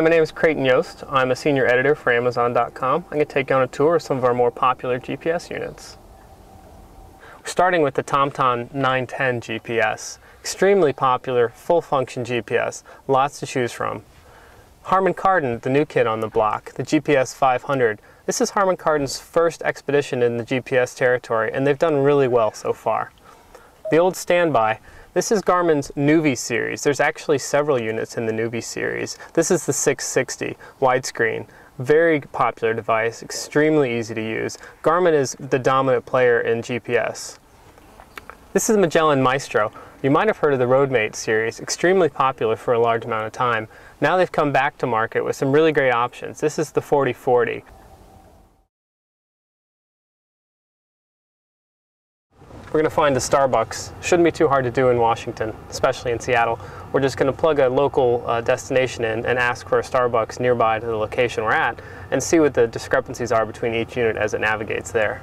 Hi, my name is Creighton Yost. I'm a senior editor for Amazon.com. I'm going to take you on a tour of some of our more popular GPS units. We're starting with the TomTom 910 GPS. Extremely popular, full function GPS, lots to choose from. Harman Kardon, the new kid on the block, the GPS 500. This is Harman Kardon's first expedition in the GPS territory, and they've done really well so far. The old standby, this is Garmin's Nuvi series. There's actually several units in the Nuvi series. This is the 660 widescreen. Very popular device, extremely easy to use. Garmin is the dominant player in GPS. This is Magellan Maestro. You might have heard of the Roadmate series, extremely popular for a large amount of time. Now they've come back to market with some really great options. This is the 4040. We're going to find a Starbucks. Shouldn't be too hard to do in Washington, especially in Seattle. We're just going to plug a local uh, destination in and ask for a Starbucks nearby to the location we're at and see what the discrepancies are between each unit as it navigates there.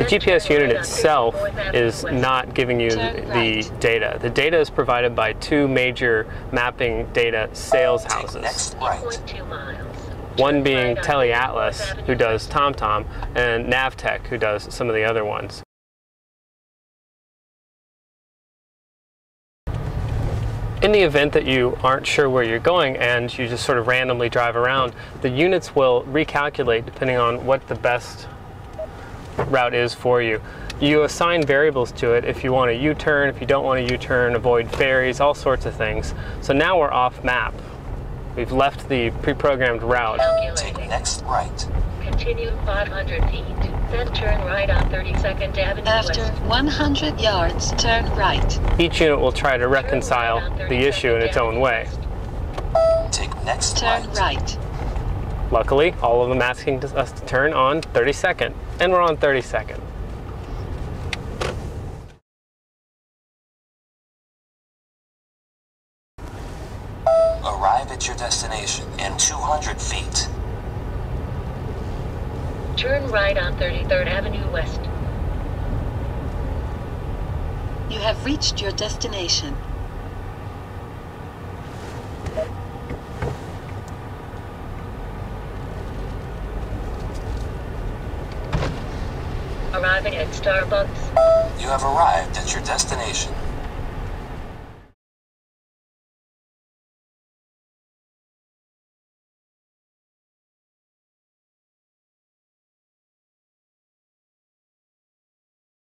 The GPS unit itself is not giving you the data. The data is provided by two major mapping data sales houses. One being TeleAtlas, who does TomTom, and Navteq, who does some of the other ones. In the event that you aren't sure where you're going and you just sort of randomly drive around, the units will recalculate depending on what the best route is for you. You assign variables to it if you want a U-turn, if you don't want a U-turn, avoid ferries, all sorts of things. So now we're off map. We've left the pre-programmed route. Take next right. Continue 500 feet. Then turn right on 32nd Avenue After West. 100 yards, turn right. Each unit will try to reconcile the issue in its own way. Take next Turn right. right. Luckily, all of them asking us to turn on 32nd, and we're on 32nd. Arrive at your destination in 200 feet. Turn right on 33rd Avenue West. You have reached your destination. Arriving at Starbucks. You have arrived at your destination